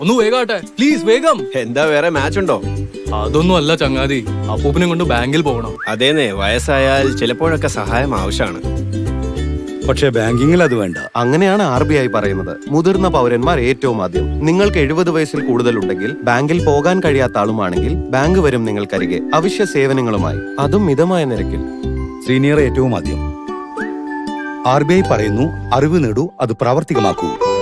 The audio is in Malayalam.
ഒന്ന് വേഗാട്ടെ. പ്ലീസ് വേഗം. എന്താ വേറെ മാച്ച് ഉണ്ടോ? അതൊന്നും അല്ല ചങ്ങാതി. അപ്പൂപ്പിനെ കൊണ്ട് ബാങ്കിൽ പോകണം. അതേന്നെ വയസ്സായാൽ ചിലപ്പോഴൊക്കെ സഹായം ആവശ്യമാണ്. പക്ഷേ ബാങ്കിങ്ങിൽ അത് വേണ്ട. അങ്ങനെയാണ് ആർ ബി ഐ പറയുന്നത്. മുതിർന്ന പൗരന്മാർ ഏറ്റവും ആദ്യം. നിങ്ങൾക്ക് എഴുപത് വയസ്സിൽ കൂടുതലുണ്ടെങ്കിൽ ബാങ്കിൽ പോകാൻ കഴിയാത്ത ആളുമാണെങ്കിൽ ബാങ്ക് വരും നിങ്ങൾക്കരികെ. അവശ്യ സേവനങ്ങളുമായി. അതും മിതമായ നിരക്കിൽ. സീനിയർ ഏറ്റവും ആദ്യം. ആർ ബി ഐ പറയുന്നു അറിവ് നേടൂ അത് പ്രാവർത്തികമാക്കൂ.